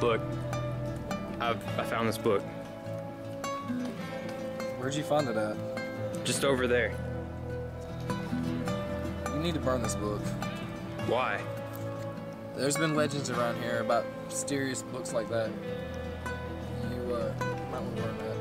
Book. I've, I found this book. Where'd you find it at? Just over there. You need to burn this book. Why? There's been legends around here about mysterious books like that. You uh, might want to burn that.